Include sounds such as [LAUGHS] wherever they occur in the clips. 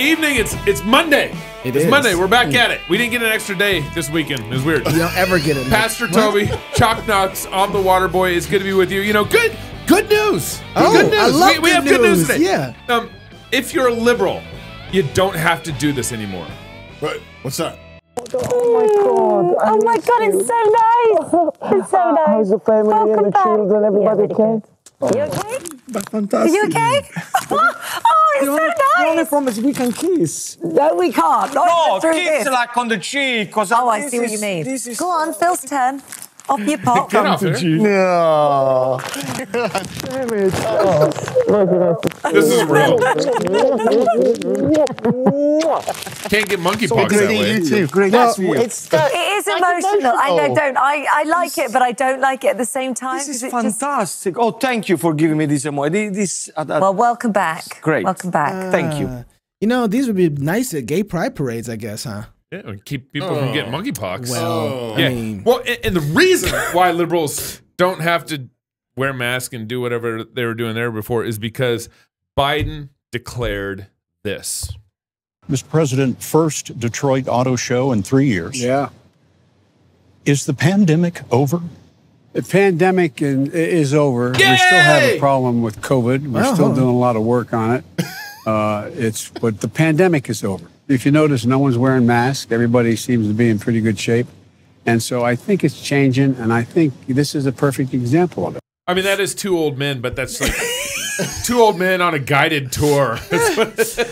evening. It's it's Monday. It it's is. Monday. We're back at it. We didn't get an extra day this weekend. It was weird. You don't ever get it. Pastor Toby, Chalk Knox on the Water Boy. It's good to be with you. You know, good good news. Oh, good news. I love we, we good have good news news. today. Yeah. Um, if you're a liberal, you don't have to do this anymore. But what's that? Oh my god, I oh my god! You. it's so nice. It's so nice. How's the family and the back. children? Everybody Yeah, okay? You okay? Fantastic. Are you okay? [LAUGHS] oh, it's The only, so the only nice. problem is we can kiss. No, we can't. Not No, even kiss this. like on the cheek. Cause Oh, I this see what you mean. Is Go on, Phil's turn. Off you pop. Get off here. No. Damn it. Oh. This is real. Can't get monkeypox that way. You too. Great Well, to see it's It is emotional. I know, don't. I, I like it, but I don't like it at the same time. This is it just- fantastic. Oh, thank you for giving me this emoji. This, uh, uh, Well, welcome back. Great. Welcome back. thank you. Uh, You know, these would be nice at gay pride parades, I guess, huh? Yeah, and keep people from getting monkeypox. Well, yeah. I mean, well, and, and the reason [LAUGHS] why liberals don't have to wear masks and do whatever they were doing there before is because Biden declared this. Mr. President, first Detroit Auto Show in three years. Yeah. Is the pandemic over? The pandemic in, is over. We still have a problem with COVID. We're Oh. still doing a lot of work on it. [LAUGHS] Uh, it's but the pandemic is over. If you notice, no one's wearing masks. Everybody seems to be in pretty good shape, and so I think it's changing. And I think this is a perfect example of it. I mean, that is two old men, but that's like two old men on a guided tour. [LAUGHS]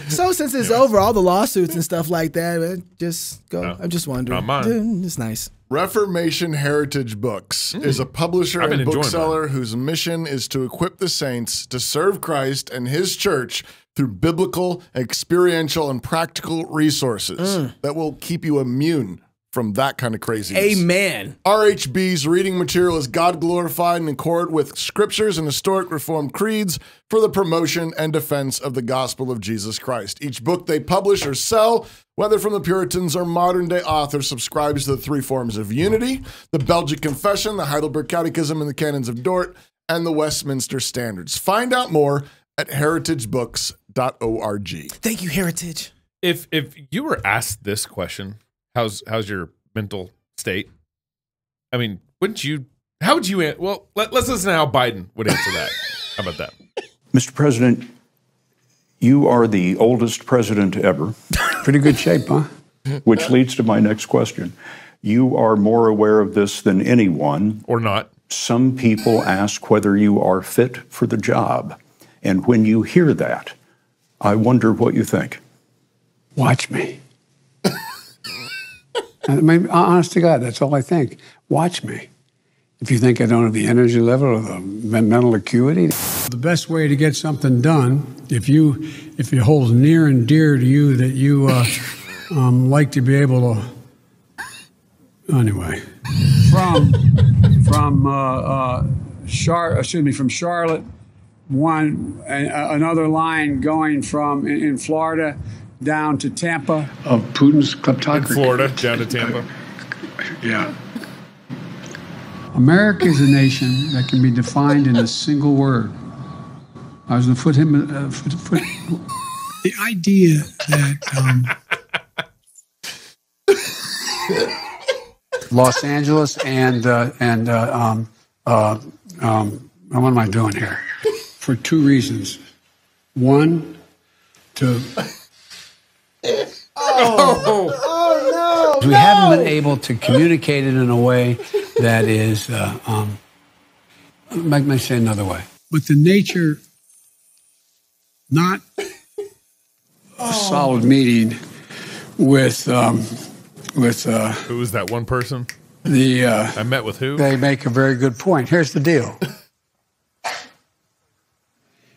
so since it's over, all the lawsuits and stuff like that, uh, just go. No, I'm just wondering. not mine. Dude, it's nice. Reformation Heritage Books mm. is a publisher and enjoying bookseller whose mission is to equip the saints to serve Christ and his church through biblical, experiential, and practical resources mm. that will keep you immune from that kind of craziness. Amen. RHB's reading material is God glorified and in accord with scriptures and historic Reformed creeds for the promotion and defense of the gospel of Jesus Christ. Each book they publish or sell, whether from the Puritans or modern day authors, subscribes to the three forms of unity the Belgic Confession, the Heidelberg Catechism, and the Canons of Dort, and the Westminster Standards. Find out more at heritagebooks.org. Thank you, Heritage. if if you were asked this question, how's how's your mental state? I mean, wouldn't you? How would you? an- Well, let, let's listen to how Biden would answer that. [LAUGHS] how about that? Mr. President, you are the oldest president ever, [LAUGHS] Pretty good shape, huh? which leads to my next question. You are more aware of this than anyone. Or not? Some people ask whether you are fit for the job. And when you hear that, I wonder what you think. Watch me. I mean, honest to God, that's all I think. Watch me. If you think I don't have the energy level or the mental acuity. The best way to get something done, if you if it holds near and dear to you that you uh, [LAUGHS] um, like to be able to. Anyway, from from uh, uh, Char, excuse me, from Charlotte, one another line going from in, in Florida down to Tampa of Putin's In kleptocracy. Florida, down to Tampa. Yeah. America is a nation that can be defined in a single word. I was going to put him. Uh, foot, foot, the idea that um, Los Angeles and uh, and uh, um, uh, um, what am I doing here? For two reasons. One, to we haven't been able to communicate it in a way that is, uh, um, let me say another way. But the nature, not a solid meeting with um, with uh, Who was that one person? the. Uh, I met with who? they make a very good point. Here's the deal.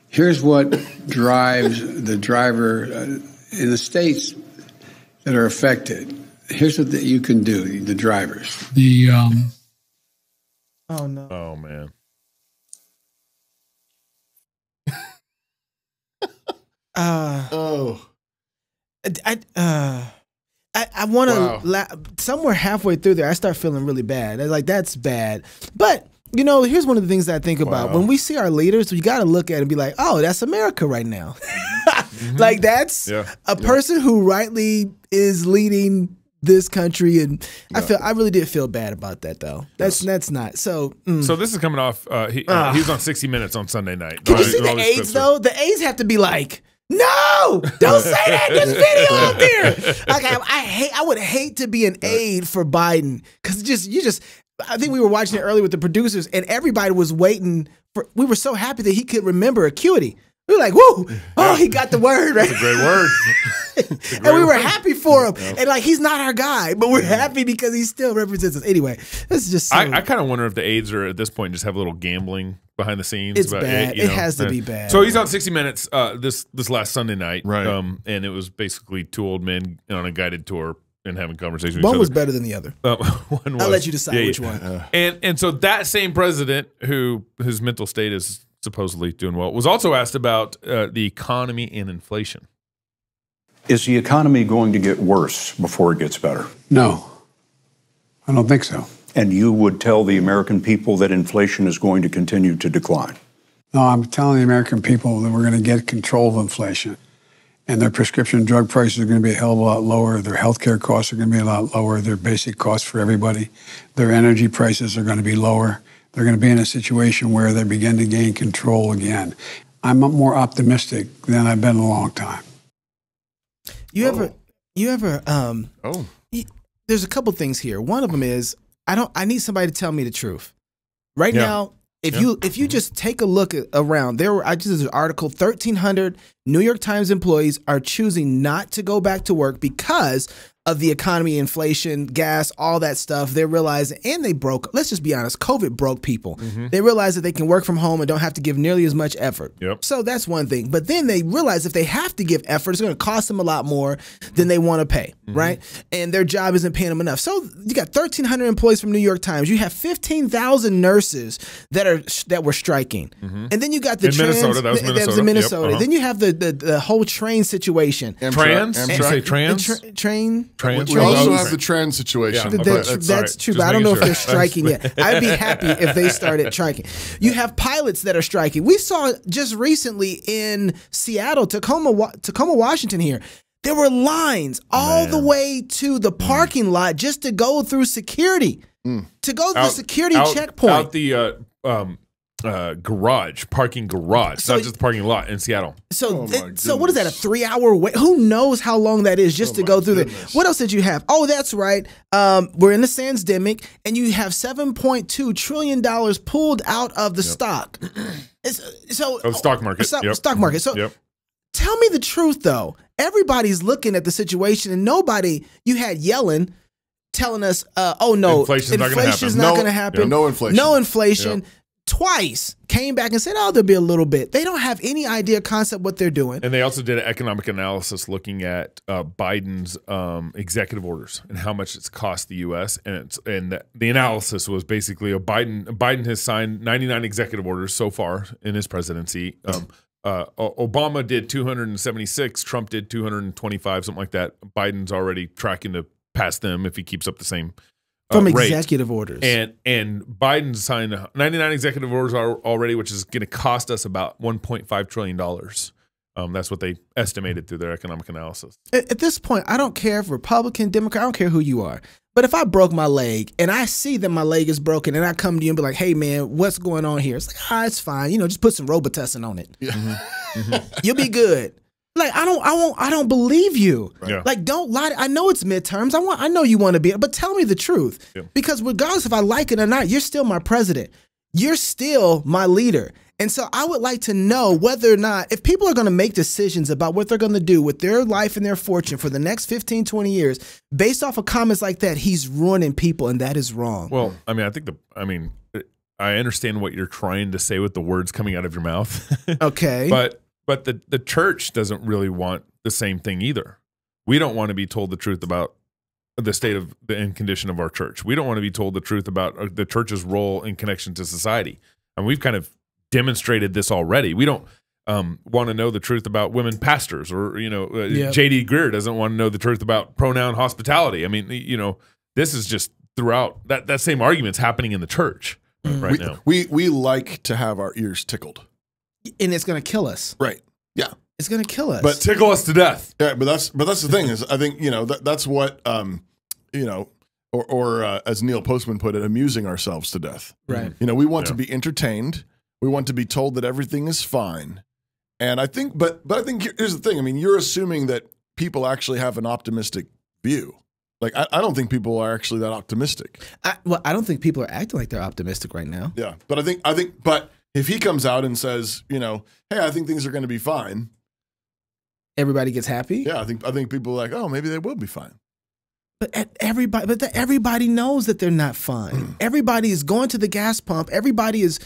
Here's what drives the driver uh, in the states that are affected. Here's what that you can do, the drivers. The um, Oh no. Oh man. Uh, Oh. I uh, I, I want to Wow. la- somewhere halfway through there. I start feeling really bad. I'm Like that's bad. But you know, here's one of the things that I think about Wow. when we see our leaders. We got to look at it and be like, oh, that's America right now. [LAUGHS] Like that's Yeah. a person who rightly is leading this country, and I feel I really did feel bad about that though. That's that's not so. mm. So this is coming off. Uh, he, uh, he was on 60 Minutes on Sunday night. Can you see the aides though? The aides have to be like, no, don't say that. There's video out there. [LAUGHS] Like I, I hate. I would hate to be an aide for Biden because just you just. I think we were watching it earlier with the producers, and everybody was waiting for. We were so happy that he could remember acuity. We were like, "Woo! Oh, he got the word right." That's a great word. [LAUGHS] and we were happy for him. And like, he's not our guy, but we're happy because he still represents us. Anyway, this is just. So, I, I kind of wonder if the aides are at this point just have a little gambling behind the scenes. It's but, bad. you It has to uh, be bad. So he's on 60 Minutes uh, this this last Sunday night, Right. Um, and it was basically two old men on a guided tour and having conversations. with one each was other. better than the other. Uh, [LAUGHS] one was, I'll let you decide yeah, which yeah. one. And and so that same president who whose mental state is supposedly doing well was also asked about uh, the economy and inflation. Is the economy going to get worse before it gets better? No, I don't think so. And you would tell the American people that inflation is going to continue to decline? No, I'm telling the American people that we're going to get control of inflation. And their prescription drug prices are going to be a hell of a lot lower. Their healthcare costs are going to be a lot lower. Their basic costs for everybody. Their energy prices are going to be lower. They're going to be in a situation where they begin to gain control again. I'm more optimistic than I've been in a long time. You ever, you ever, um, Oh, y- there's a couple things here. One of them is I don't. I need somebody to tell me the truth. Right Yeah. now, if you if you just take a look at, around, there were I just did an article. Thirteen hundred New York Times employees are choosing not to go back to work because of the economy, inflation, gas, all that stuff. They're realizing, and they broke. Let's just be honest. COVID broke people. Mm-hmm. They realize that they can work from home and don't have to give nearly as much effort. Yep. So that's one thing. But then they realize if they have to give effort, it's going to cost them a lot more than they want to pay, mm-hmm. right? And their job isn't paying them enough. So you got 1,300 employees from New York Times. You have 15,000 nurses that are that were striking, mm-hmm. and then you got the In trans, Minnesota, that was th- in Minnesota. Yep, uh-huh. Then you have the, the the whole train situation. Amtrak- Trans? Did you say trans? Tra- train. Trans? We also have the trans situation. Yeah. But that's, that's- that's right. true, but I don't know if they're striking yet. [LAUGHS] I'd be happy if they started striking. You have pilots that are striking. We saw just recently in Seattle, Tacoma, Tacoma, Washington. Here, there were lines all the way to the parking lot just to go through security, to go through the security out- checkpoint. Out the uh, um, uh, garage, parking garage, So- not just the parking lot in Seattle. So, Oh th- so what is that? A three-hour wait? Who knows how long that is just to go through there? What else did you have? Oh, that's right. Um, we're in the Sandsdemic, and you have seven point two trillion dollars pulled out of the stock. [CLEARS THROAT] It's, so Of the stock market. stock, Yep. stock market. So Yep. tell me the truth, though. Everybody's looking at the situation, and nobody. You had Yellen. Telling us, uh, oh no, Inflation's not gonna inflation's happen. not No- going to happen. yeah, no inflation. No inflation. Twice came back and said, oh, there'll be a little bit. They don't have any idea, concept what they're doing. And they also did an economic analysis looking at uh, Biden's um, executive orders and how much it's cost the U.S. And and the, the analysis was basically a Biden Biden has signed 99 executive orders so far in his presidency. Um, uh, Obama did 276, Trump did 225, something like that. Biden's already tracking to pass them if he keeps up the same uh, from rate. executive orders. And and Biden signed 99 executive orders already, which is going to cost us about 1.5 trillion dollars. Um, that's what they estimated through their economic analysis. at, at this point, I don't care if Republican, Democrat, I don't care who you are. But if I broke my leg and I see that my leg is broken and I come to you and be like, hey man, what's going on here? It's like, ah, it's fine. You know, just put some Robitussin on it. [LAUGHS] You'll be good. Like I don't, I won't, I don't believe you. Yeah. Like don't lie. to- I know it's midterms. I want, I know you want to be, but tell me the truth. Yeah. Because regardless if I like it or not, you're still my president. You're still my leader. And so I would like to know whether or not, if people are going to make decisions about what they're going to do with their life and their fortune for the next 15, 20 years, based off of comments like that, he's ruining people, and that is wrong. Well, I mean, I think the, I mean, I understand what you're trying to say with the words coming out of your mouth, [LAUGHS] okay. but but the the church doesn't really want the same thing either. We don't want to be told the truth about the state of the and condition of our church. We don't want to be told the truth about uh, the church's role in connection to society. And we've kind of demonstrated this already. We don't um, want to know the truth about women pastors, or you know, uh, Yep. J.D. Greear doesn't want to know the truth about pronoun hospitality. I mean, you know, this is just throughout that that same argument's happening in the church right we, now. we we like to have our ears tickled. And it's going to kill us. Right. Yeah. It's gonna kill us. But Tickle us to death. Yeah, but that's but that's the thing is I think you know that that's what um you know or or uh, as Neil Postman put it, amusing ourselves to death. Right. You know, we want to be entertained. We want to be told that everything is fine. And I think, but but I think here's the thing. I mean, you're assuming that people actually have an optimistic view. Like I, I don't think people are actually that optimistic. I, well, I don't think people are acting like they're optimistic right now. Yeah, but I think I think but if he comes out and says, you know, hey, I think things are going to be fine. Everybody gets happy. Yeah, I think I think people are like, oh, maybe they will be fine. But everybody, but the, everybody knows that they're not fine. Mm. everybody is going to the gas pump. Everybody is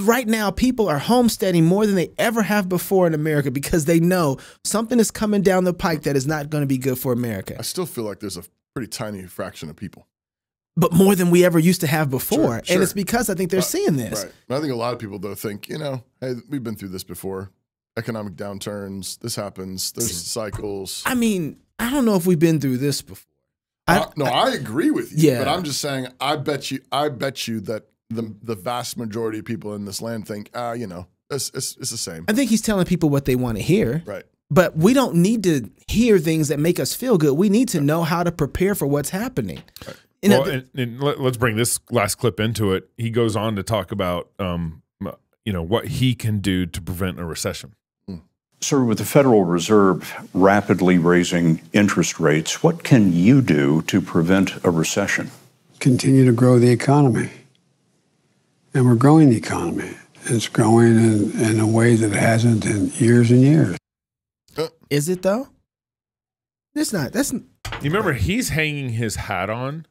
right now. People are homesteading more than they ever have before in America because they know something is coming down the pike that is not going to be good for America. I still feel like there's a pretty tiny fraction of people. But more than we ever used to have before, Sure, and sure. it's because I think they're seeing this. Right. I think a lot of people though think, you know, hey, we've been through this before. Economic downturns, this happens. There's cycles. I mean, I don't know if we've been through this before. I- Uh, no, I, agree with you. Yeah. But I'm just saying, I bet you, I bet you that the the vast majority of people in this land think, ah, you know, it's, it's, it's the same. I think he's telling people what they want to hear. Right. But we don't need to hear things that make us feel good. We need to know how to prepare for what's happening. You know, well, and, and let, us bring this last clip into it. He goes on to talk about, um, you know, what he can do to prevent a recession. Sir, with the Federal Reserve rapidly raising interest rates, what can you do to prevent a recession? Continue to grow the economy. And we're growing the economy. It's growing in, in a way that it hasn't in years and years. is it though? It's not. That's You remember he's hanging his hat on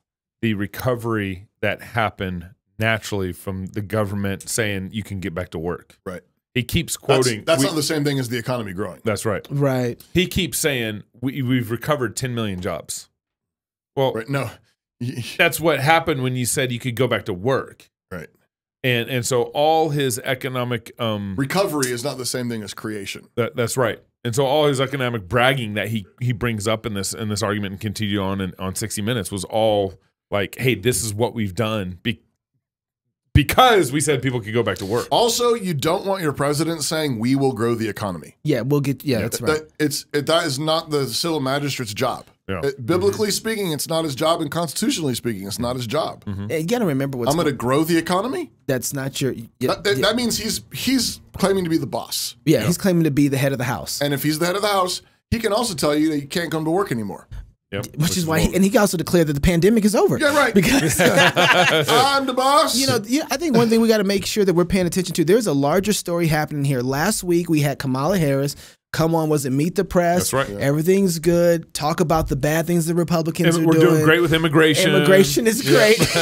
the recovery that happened naturally from the government saying you can get back to work. Right. He keeps That's, quoting. that's we- not the same thing as the economy growing. That's right. right. He keeps saying we, we've recovered 10 million jobs. Well, Right. No. [LAUGHS] that's what happened when you said you could go back to work. Right. And and so all his economic um Recovery is not the same thing as creation. that, that's right. And so all his economic bragging that he he brings up in this in this argument and continued on in, on 60 minutes was all like, hey, this is what we've done be, because we said people could go back to work. Also, you don't want your president saying we will grow the economy. Yeah, we'll get. Yeah, that's right. That, it's it, that is not the civil magistrate's job. Yeah. It- biblically mm-hmm. speaking, it's not his job, and constitutionally speaking, it's not his job. Mm-hmm. And you got to remember what's. I'm going to grow the economy. that's not your. Yeah, That, that, yeah, that means he's he's claiming to be the boss, yeah, he's claiming to be the head of the house, and if he's the head of the house, he can also tell you that you can't come to work anymore. Yep. which is why. He, and he also declared that the pandemic is over. Yeah, right. Because [LAUGHS] I'm the boss. you know, yeah, I think one thing we got to make sure that we're paying attention to. There's a larger story happening here. Last week we had Kamala Harris come on. Was it Meet the Press? That's right. Yeah. Everything's good. Talk about the bad things the Republicans And are we're doing. doing great with immigration. Immigration is great, [LAUGHS]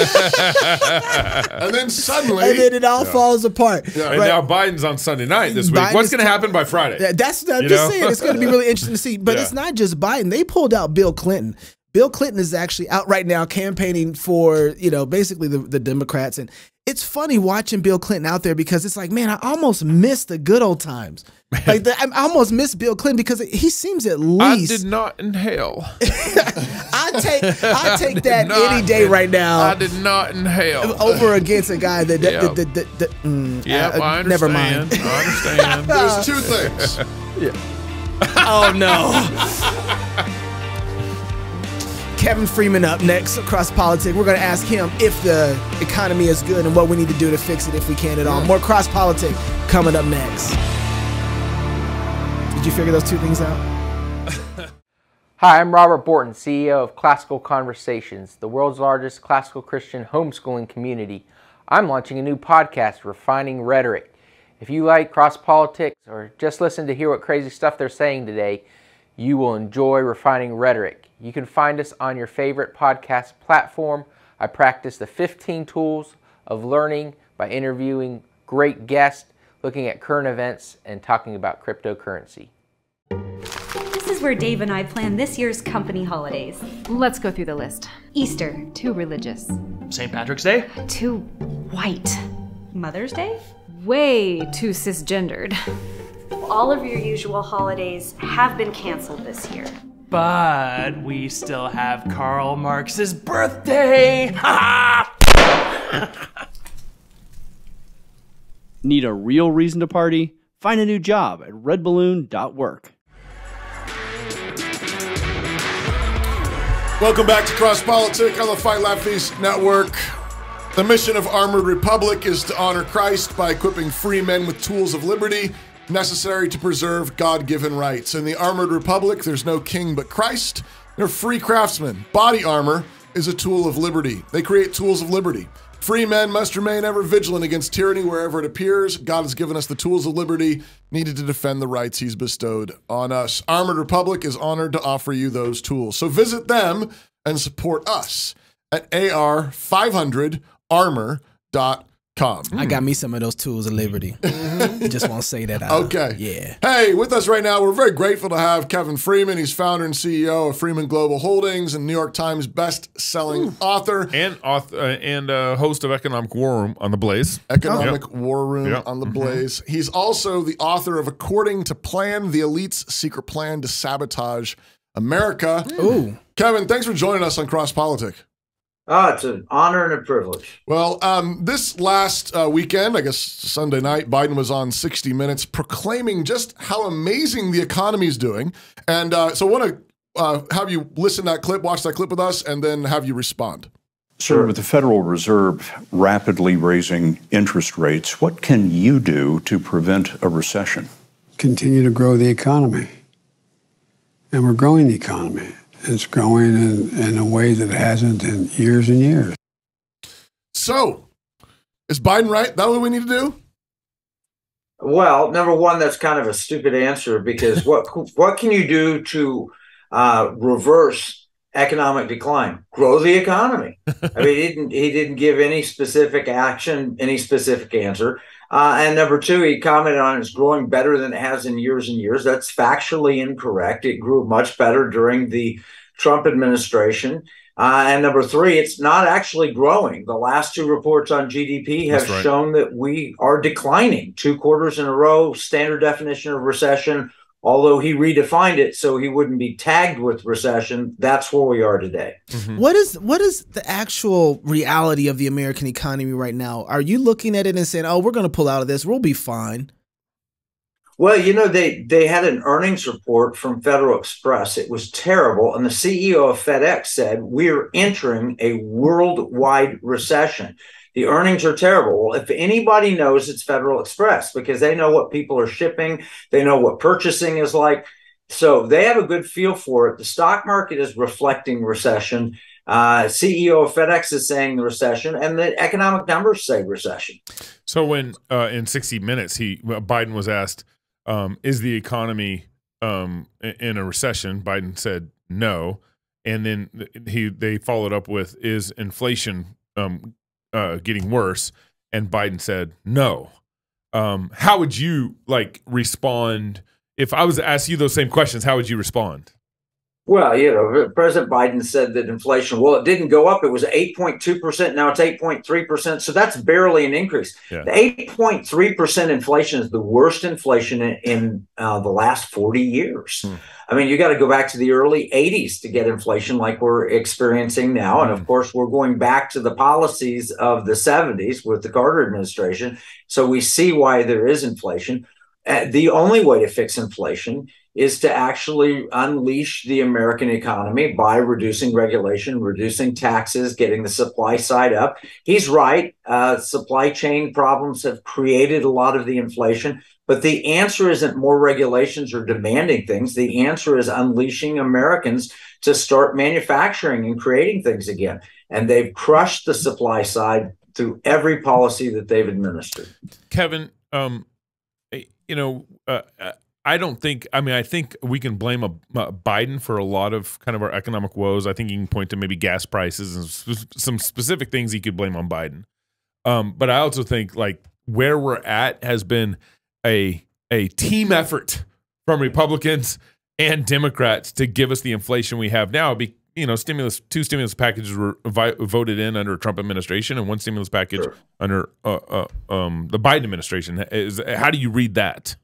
and then suddenly, and then it all falls apart. And Right? now Biden's on Sunday night this week. Biden What's going to happen by Friday? Yeah, That's I'm You just know? saying it's going to be really interesting to see. But Yeah. it's not just Biden. They pulled out Bill Clinton. Bill Clinton is actually out right now campaigning for you know basically the, the Democrats, and it's funny watching Bill Clinton out there because it's like, man, I almost miss the good old times. Like the, I almost miss Bill Clinton because he seems at least. I did not inhale. [LAUGHS] I take I [LAUGHS] take that Not- any day right now. I did not inhale. over against a guy that, that, Yeah. that, that, that, that mm, Yep, uh, I understand. never mind. I understand. there's two things. [LAUGHS] yeah. Oh no. Kevin Freeman up next across politics. We're going to ask him if the economy is good and what we need to do to fix it if we can at all. More cross politics coming up next. Did you figure those two things out? [LAUGHS] Hi, I'm Robert Bortins, CEO of Classical Conversations, the world's largest classical Christian homeschooling community. I'm launching a new podcast, Refining Rhetoric. If you like cross politics or just listen to hear what crazy stuff they're saying today, you will enjoy Refining Rhetoric. You can find us on your favorite podcast platform. I practice the 15 tools of learning by interviewing great guests, looking at current events, and talking about cryptocurrency. This is where Dave and I plan this year's company holidays. Let's go through the list. Easter, too religious. St. Patrick's Day? Too white. Mother's Day? Way too cisgendered. All of your usual holidays have been canceled this year. But we still have Karl Marx's birthday! [LAUGHS] Need a real reason to party? Find a new job at redballoon.work. Welcome back to Cross Politic on the Fight Laugh Feast Network. The mission of Armored Republic is to honor Christ by equipping free men with tools of liberty necessary to preserve God given rights. In the Armored Republic, there's no king but Christ. They're free craftsmen. Body armor is a tool of liberty. They create tools of liberty. Free men must remain ever vigilant against tyranny wherever it appears. God has given us the tools of liberty needed to defend the rights he's bestowed on us. Armored Republic is honored to offer you those tools. So visit them and support us at ar500armor.com. I got me some of those tools of liberty. Just want to say that. Out. [LAUGHS] Mm-hmm. Okay. Yeah. Hey, with us right now, we're very grateful to have Kevin Freeman. He's founder and CEO of Freeman Global Holdings and New York Times best-selling author and author uh, and uh, host of Economic War Room on the Blaze. Economic Yep. War Room Yep. on the Mhm. Blaze. He's also the author of According to Plan, the Elite's Secret Plan to Sabotage America. Ooh. Kevin, thanks for joining us on Cross Politic. Oh, it's an honor and a privilege. Well, um, this last uh, weekend, I guess Sunday night, Biden was on 60 Minutes proclaiming just how amazing the economy is doing. And uh, so I want to uh, have you listen to that clip, watch that clip with us, and then have you respond. Sir, with the Federal Reserve rapidly raising interest rates, what can you do to prevent a recession? continue to grow the economy. And we're growing the economy. It's growing in, in a way that it hasn't in years and years. So, is Biden right? That what we need to do? Well, number one, that's kind of a stupid answer because what what can you do to uh, reverse economic decline? Grow the economy. I mean, he didn't he didn't give any specific action, any specific answer. Uh, and number two, he commented on it's growing better than it has in years and years. That's factually incorrect. It grew much better during the Trump administration. Uh, and number three, it's not actually growing. The last two reports on GDP have right. shown that we are declining two quarters in a row, standard definition of recession. Although he redefined it so he wouldn't be tagged with recession, that's where we are today. What is what is the actual reality of the American economy right now? Are you looking at it and saying, "Oh, we're going to pull out of this. We'll be fine." Well, you know, they they had an earnings report from Federal Express. It was terrible, and the CEO of FedEx said we're entering a worldwide recession. The earnings are terrible. Well, if anybody knows, it's Federal Express because they know what people are shipping, they know what purchasing is like, so they have a good feel for it. The stock market is reflecting recession. Uh, CEO of FedEx is saying the recession, and the economic numbers say recession. So when uh, in 60 Minutes, he Biden was asked, um, "Is the economy um, in a recession?" Biden said no, and then he they followed up with, "Is inflation um, uh, getting worse?" And Biden said no. Um, how would you like respond if I was to ask you those same questions? How would you respond? Well, you know, President Biden said that inflation, well, it didn't go up. It was 8.2%. Now it's 8.3%. So that's barely an increase. Yeah. The 8.3% inflation is the worst inflation in, in uh, the last 40 years. I mean, you got to go back to the early 80s to get inflation like we're experiencing now. And of course, we're going back to the policies of the 70s with the Carter administration. So we see why there is inflation. Uh, the only way to fix inflation is to actually unleash the American economy by reducing regulation, reducing taxes, getting the supply side up. He's right. Uh, supply chain problems have created a lot of the inflation. But the answer isn't more regulations or demanding things. The answer is unleashing Americans to start manufacturing and creating things again. And they've crushed the supply side through every policy that they've administered. Kevin, um, you know, uh, uh, I don't think. I mean, I think we can blame a, uh Biden for a lot of kind of our economic woes. I think you can point to maybe gas prices and sp- some specific things he could blame on Biden. Um, but I also think like where we're at has been a a team effort from Republicans and Democrats to give us the inflation we have now. Be, you know, stimulus two stimulus packages were vi- voted in under a Trump administration, and one stimulus package under uh, uh, um, the Biden administration. Is how do you read that?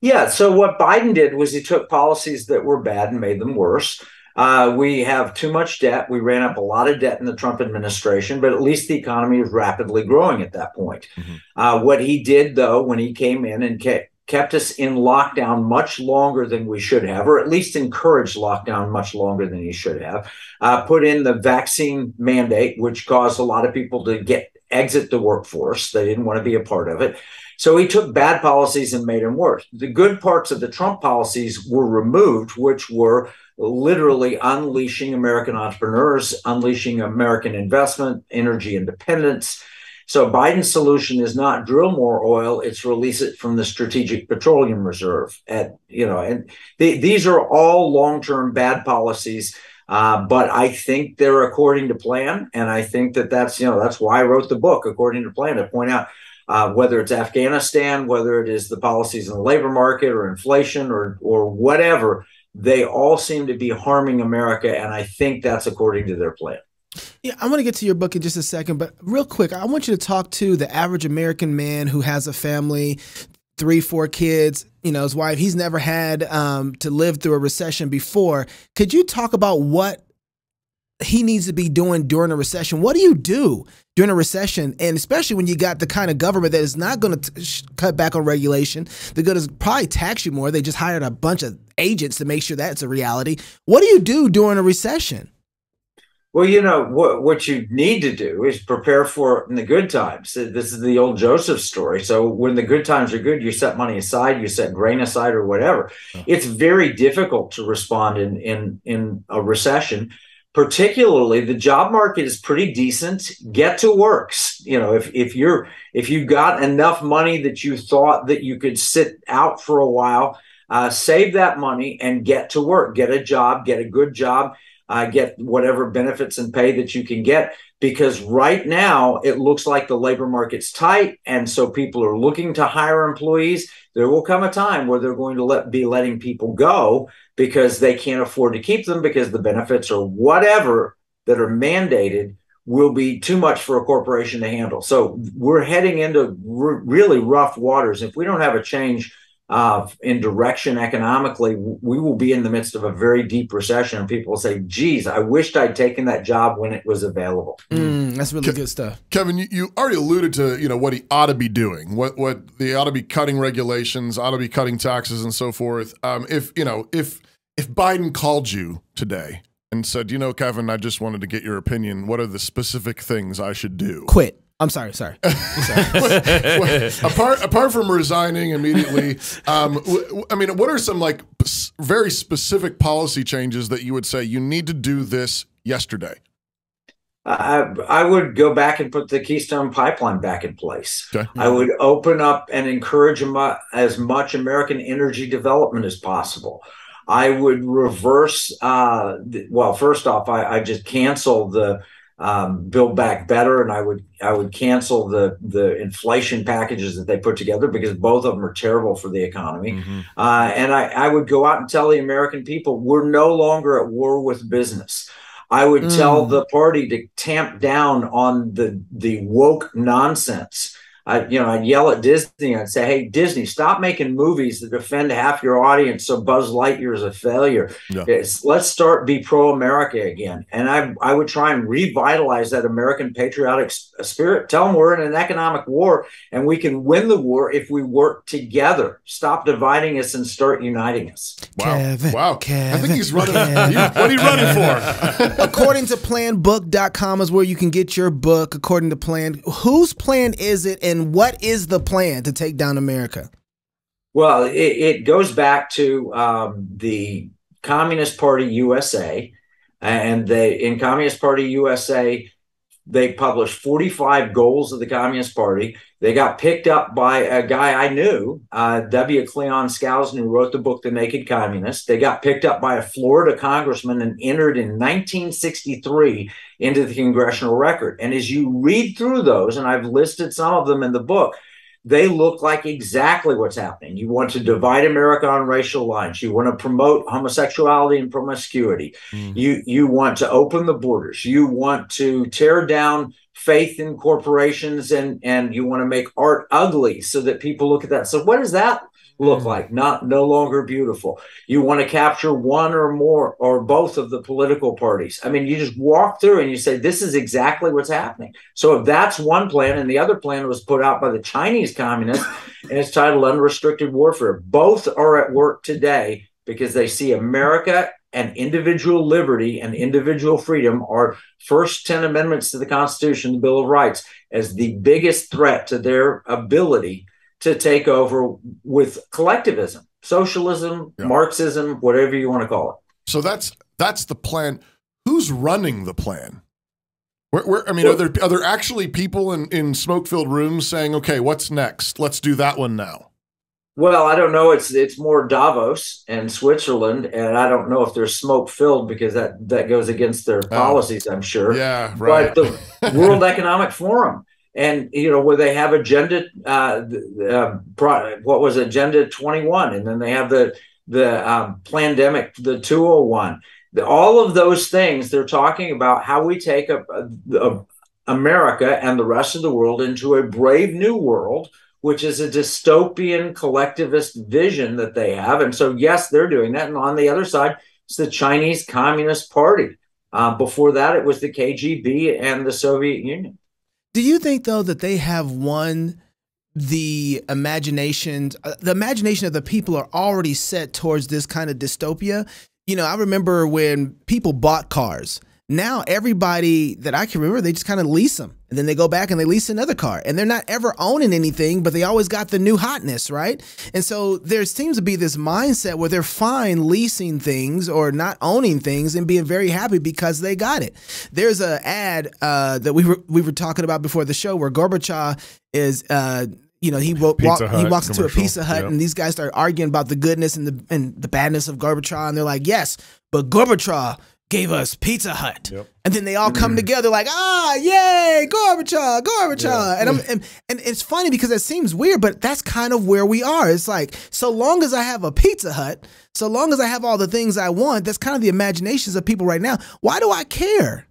Yeah. So what Biden did was he took policies that were bad and made them worse. Uh, we have too much debt. We ran up a lot of debt in the Trump administration, but at least the economy is rapidly growing at that point. Uh, what he did, though, when he came in and ca- kept us in lockdown much longer than we should have, or at least encouraged lockdown much longer than he should have. Uh, put in the vaccine mandate, which caused a lot of people to get exit the workforce. They didn't want to be a part of it. So he took bad policies and made them worse. The good parts of the Trump policies were removed, which were literally unleashing American entrepreneurs, unleashing American investment, energy independence. So Biden's solution is not drill more oil; it's release it from the Strategic Petroleum Reserve. At you know, and th- these are all long-term bad policies. Uh, but I think they're according to plan, and I think that that's you know that's why I wrote the book according to plan to point out uh, whether it's Afghanistan, whether it is the policies in the labor market or inflation or or whatever, they all seem to be harming America, and I think that's according to their plan. Yeah, I want to get to your book in just a second, but real quick, I want you to talk to the average American man who has a family, three, four kids, you know, his wife. He's never had um, to live through a recession before. Could you talk about what he needs to be doing during a recession? What do you do during a recession? And especially when you got the kind of government that is not going to cut back on regulation, they're going to probably tax you more. They just hired a bunch of agents to make sure that's a reality. What do you do during a recession? Well, you know what what you need to do is prepare for it in the good times. This is the old Joseph story. So when the good times are good, you set money aside, you set grain aside, or whatever. It's very difficult to respond in in in a recession. Particularly, the job market is pretty decent. Get to works. You know, if if you're if you got enough money that you thought that you could sit out for a while, uh, save that money and get to work. Get a job. Get a good job uh, get whatever benefits and pay that you can get because right now it looks like the labor market's tight and so people are looking to hire employees there will come a time where they're going to let be letting people go because they can't afford to keep them because the benefits or whatever that are mandated will be too much for a corporation to handle so we're heading into r- really rough waters if we don't have a change uh, in direction economically, we will be in the midst of a very deep recession. And people will say, geez, I wished I'd taken that job when it was available. Mm, that's really Ke- good stuff. Kevin, you, you, already alluded to, you know, what he ought to be doing, what, what they ought to be cutting regulations, ought to be cutting taxes and so forth. Um, if, you know, if, if Biden called you today and said, you know, Kevin, I just wanted to get your opinion. What are the specific things I should do? Quit. I'm sorry, sorry. I'm [LAUGHS] sorry. apart apart from resigning immediately, um, I mean, what are some like very specific policy changes that you would say you need to do this yesterday? I, I would go back and put the Keystone Pipeline back in place. Okay. I would open up and encourage as much American energy development as possible. I would reverse. Uh, well, first off, I, I just cancel the um, build back better, and I would I would cancel the the inflation packages that they put together because both of them are terrible for the economy. Mm-hmm. Uh, and I, I would go out and tell the American people we're no longer at war with business. I would mm. tell the party to tamp down on the the woke nonsense I, you know, I'd yell at Disney and say, "Hey, Disney, stop making movies that offend half your audience, so Buzz Lightyear is a failure. Yeah. let's start be pro-America again." And I, I would try and revitalize that American patriotic spirit. Tell them we're in an economic war, and we can win the war if we work together. Stop dividing us and start uniting us. Wow, Kevin, wow! Kevin, I think he's running. what are you running for? [LAUGHS] according to planbook.com is where you can get your book. According to plan, whose plan is it? And and what is the plan to take down America? Well, it, it goes back to um, the Communist Party USA, and they in Communist Party USA they published 45 goals of the Communist Party. They got picked up by a guy I knew, uh, W. Cleon Skousen, who wrote the book The Naked Communist. They got picked up by a Florida congressman and entered in 1963 into the congressional record. And as you read through those, and I've listed some of them in the book, they look like exactly what's happening. You want to divide America on racial lines. You want to promote homosexuality and promiscuity. Mm. You you want to open the borders. You want to tear down faith in corporations and and you want to make art ugly so that people look at that. So what is that look mm-hmm. like, not no longer beautiful. You want to capture one or more or both of the political parties. I mean, you just walk through and you say, this is exactly what's happening. So if that's one plan, and the other plan was put out by the Chinese communists, and it's titled Unrestricted Warfare, both are at work today because they see America and individual liberty and individual freedom are first 10 amendments to the Constitution, the Bill of Rights, as the biggest threat to their ability to take over with collectivism, socialism, Marxism, whatever you want to call it. So that's that's the plan. Who's running the plan? Where, where, I mean, are there are there actually people in in smoke filled rooms saying, "Okay, what's next? Let's do that one now." Well, I don't know. It's it's more Davos and Switzerland, and I don't know if they're smoke filled because that that goes against their oh. policies. I'm sure. Yeah, right. But the [LAUGHS] World Economic Forum, and you know where they have agenda, uh, uh, pro, what was agenda 21, and then they have the the um, pandemic, the 201. The, all of those things they're talking about how we take a, a, a America and the rest of the world into a brave new world which is a dystopian collectivist vision that they have. And so, yes, they're doing that. And on the other side, it's the Chinese Communist Party. Uh, before that, it was the KGB and the Soviet Union. Do you think, though, that they have won the imagination? Uh, the imagination of the people are already set towards this kind of dystopia. You know, I remember when people bought cars now everybody that I can remember, they just kind of lease them. And then they go back and they lease another car. And they're not ever owning anything, but they always got the new hotness, right? And so there seems to be this mindset where they're fine leasing things or not owning things and being very happy because they got it. There's a ad uh, that we were we were talking about before the show where Gorbachev is uh, you know, he walk, he walks into a Pizza Hut, and these guys start arguing about the goodness and the and the badness of Gorbachev, and they're like, "Yes, but Gorbachev gave us Pizza Hut. Yep. And then they all come together like, ah, yay, Gorbachev, Gorbachev. Yeah. And, I'm, and, and it's funny because it seems weird, but that's kind of where we are. It's like, so long as I have a Pizza Hut, so long as I have all the things I want, that's kind of the imaginations of people right now. Why do I care?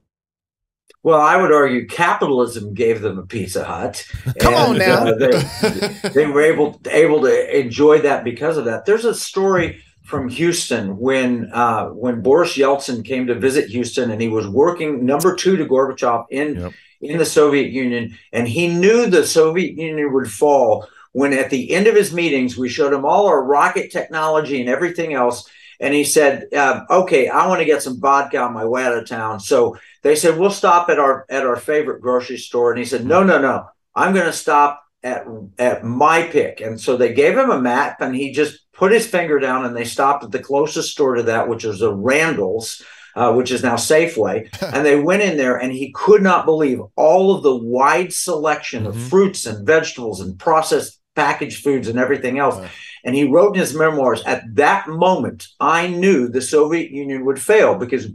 Well, I would argue capitalism gave them a Pizza Hut. [LAUGHS] Come and, on now. Uh, they, they were able able to enjoy that because of that. There's a story from Houston when uh, when Boris Yeltsin came to visit Houston, and he was working number two to Gorbachev in yep. in the Soviet Union, and he knew the Soviet Union would fall. When at the end of his meetings, we showed him all our rocket technology and everything else, and he said, uh, "Okay, I want to get some vodka on my way out of town." So they said, "We'll stop at our at our favorite grocery store," and he said, "No, no, no, I'm going to stop." At, at my pick. And so they gave him a map and he just put his finger down and they stopped at the closest store to that, which was a Randall's, uh, which is now Safeway. [LAUGHS] and they went in there and he could not believe all of the wide selection mm-hmm. of fruits and vegetables and processed packaged foods and everything else. And he wrote in his memoirs, at that moment, I knew the Soviet Union would fail because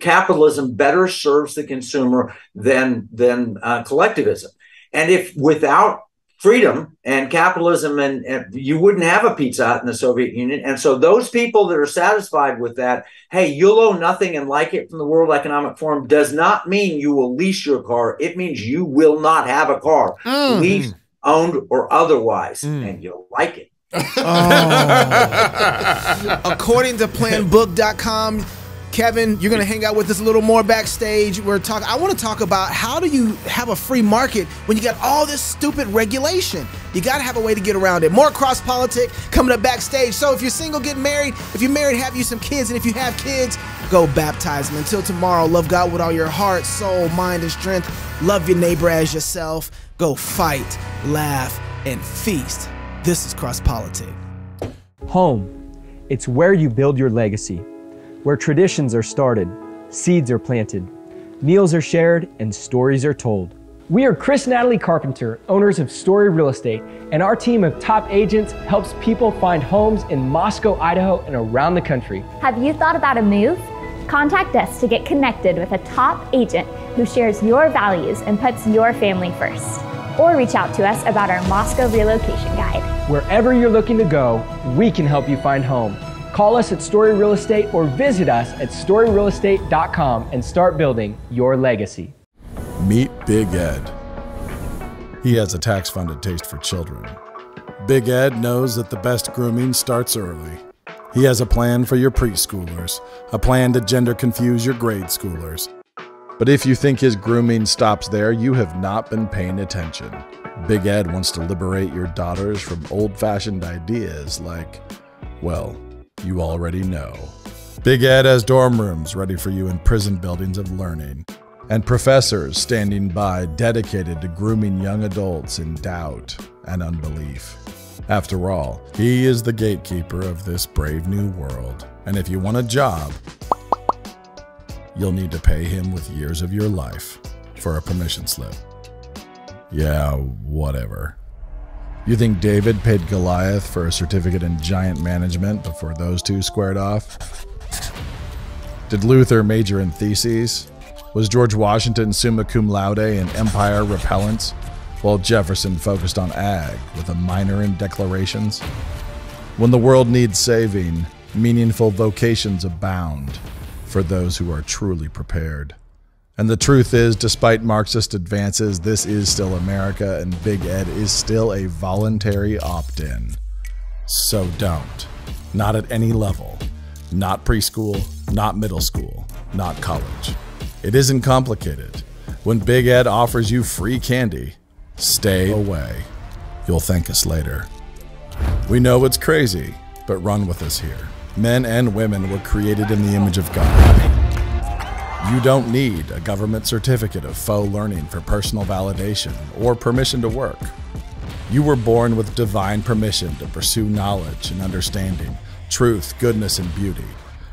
capitalism better serves the consumer than, than uh, collectivism. And if without freedom and capitalism and, and, you wouldn't have a pizza hut in the soviet union and so those people that are satisfied with that hey you'll own nothing and like it from the world economic forum does not mean you will lease your car it means you will not have a car mm. leased owned or otherwise mm. and you'll like it [LAUGHS] oh. [LAUGHS] according to planbook.com Kevin, you're to hang out with us a little more backstage. We're talking. I want to talk about how do you have a free market when you got all this stupid regulation. You got to have a way to get around it. More cross politic coming up backstage. So if you're single, get married. If you're married, have you some kids, and if you have kids, go baptize them. Until tomorrow, love God with all your heart, soul, mind, and strength. Love your neighbor as yourself. Go fight, laugh, and feast. This is cross politic. Home. It's where you build your legacy where traditions are started, seeds are planted, meals are shared, and stories are told. We are Chris Natalie Carpenter, owners of Story Real Estate, and our team of top agents helps people find homes in Moscow, Idaho, and around the country. Have you thought about a move? Contact us to get connected with a top agent who shares your values and puts your family first. Or reach out to us about our Moscow relocation guide. Wherever you're looking to go, we can help you find home. Call us at Story Real Estate or visit us at storyrealestate.com and start building your legacy. Meet Big Ed. He has a tax funded taste for children. Big Ed knows that the best grooming starts early. He has a plan for your preschoolers, a plan to gender confuse your grade schoolers. But if you think his grooming stops there, you have not been paying attention. Big Ed wants to liberate your daughters from old fashioned ideas like, well, you already know. Big Ed has dorm rooms ready for you in prison buildings of learning, and professors standing by dedicated to grooming young adults in doubt and unbelief. After all, he is the gatekeeper of this brave new world, and if you want a job, you'll need to pay him with years of your life for a permission slip. Yeah, whatever. You think David paid Goliath for a certificate in giant management before those two squared off? Did Luther major in theses? Was George Washington summa cum laude in empire repellents, while Jefferson focused on ag with a minor in declarations? When the world needs saving, meaningful vocations abound for those who are truly prepared. And the truth is, despite Marxist advances, this is still America, and Big Ed is still a voluntary opt in. So don't. Not at any level. Not preschool, not middle school, not college. It isn't complicated. When Big Ed offers you free candy, stay away. You'll thank us later. We know it's crazy, but run with us here. Men and women were created in the image of God. You don't need a government certificate of faux learning for personal validation or permission to work. You were born with divine permission to pursue knowledge and understanding, truth, goodness, and beauty.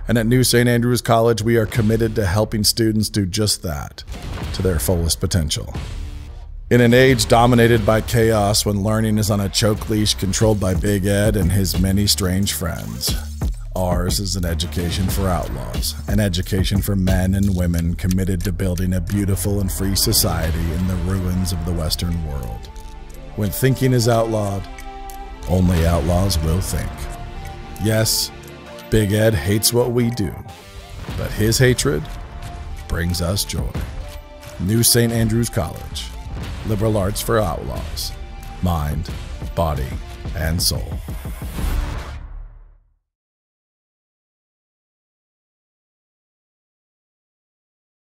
And at New St. Andrews College, we are committed to helping students do just that to their fullest potential. In an age dominated by chaos when learning is on a choke leash controlled by Big Ed and his many strange friends, Ours is an education for outlaws, an education for men and women committed to building a beautiful and free society in the ruins of the Western world. When thinking is outlawed, only outlaws will think. Yes, Big Ed hates what we do, but his hatred brings us joy. New St. Andrews College, liberal arts for outlaws, mind, body, and soul.